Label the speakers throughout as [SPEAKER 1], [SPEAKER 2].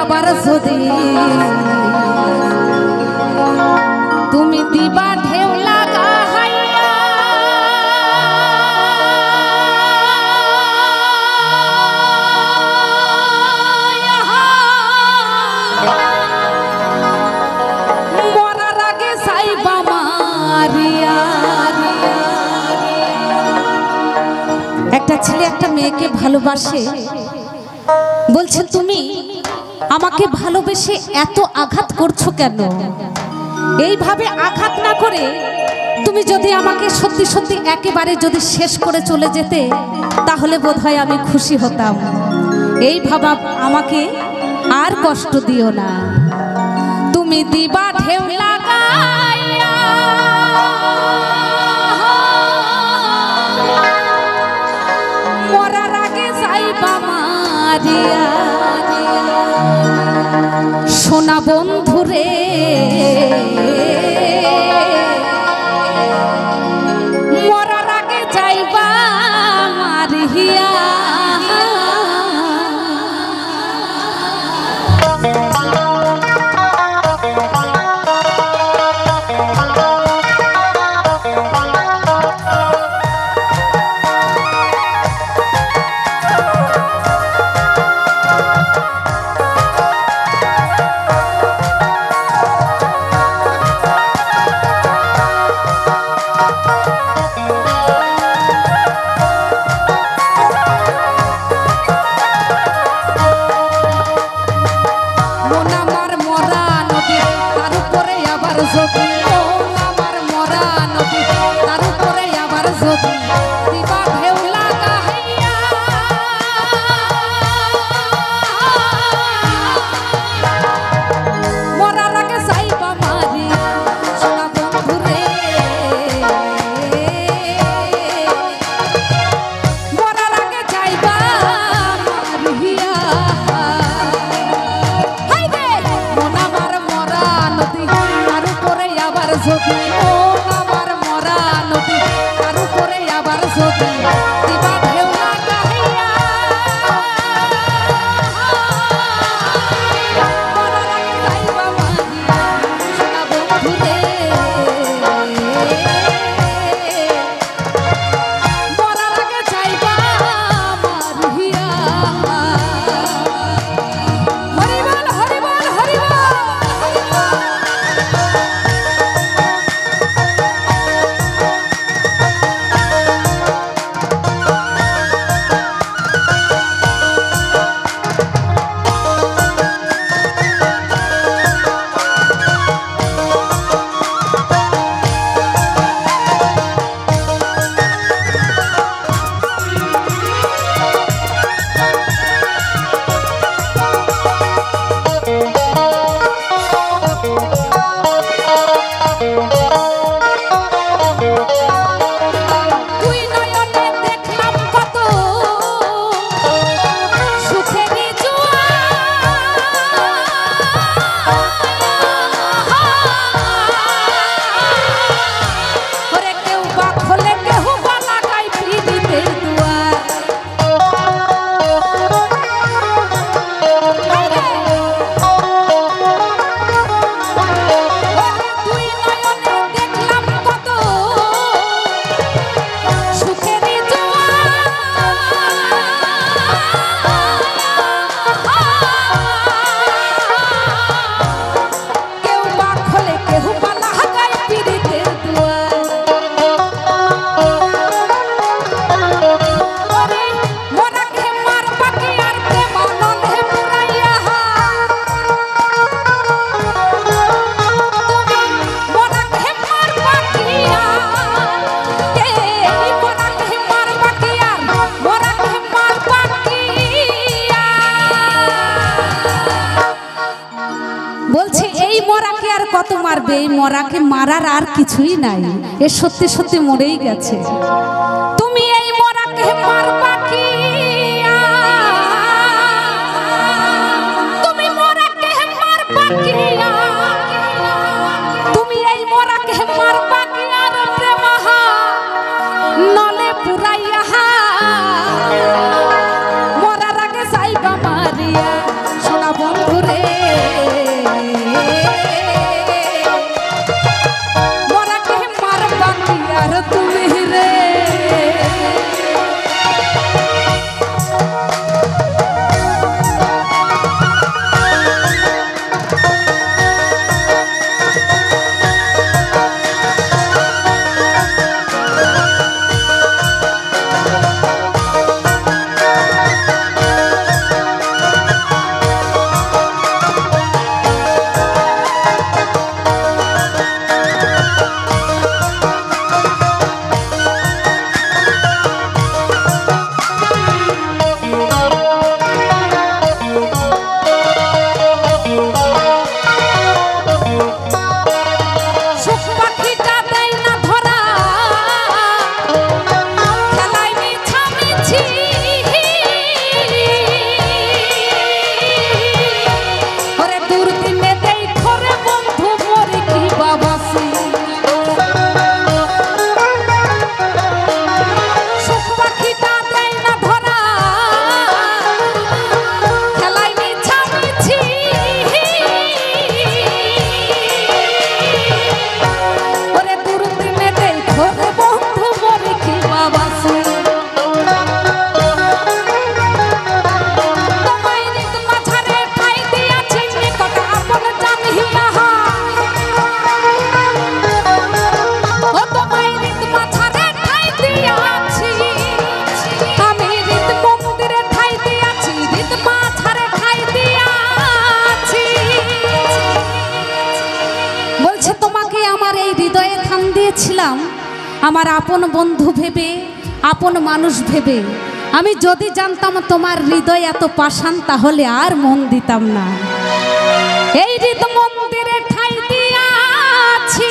[SPEAKER 1] আবার যদি তুমি দিবা ঢেউ আগে সাইবা একটা ছেলে একটা মেয়েকে ভালোবাসে। বলছে তুমি আমাকে ভালোবেসে এত আঘাত করছ কেন? এইভাবে আঘাত না করে তুমি যদি আমাকে সত্যি সত্যি একেবারে যদি শেষ করে চলে যেতে, তাহলে বোধহয় আমি খুশি হতাম। এই ভাবা আমাকে আর কষ্ট দিও না। তুমি দিবা ঢেউ লাগাইয়া। মরার আগে যাইবা মারিয়া। yeah. পাবে এই মরাকে মারার আর কিছুই নাই। এ সত্যি সত্যি মরেই গেছে। আমার আপন বন্ধু ভেবে, আপন মানুষ ভেবে। আমি যদি জানতাম তোমার হৃদয় এত পাশান তাহলে আর মন দিতাম না। এই হৃদ মন্দিরে ঠাই দিয়াছি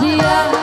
[SPEAKER 1] yeah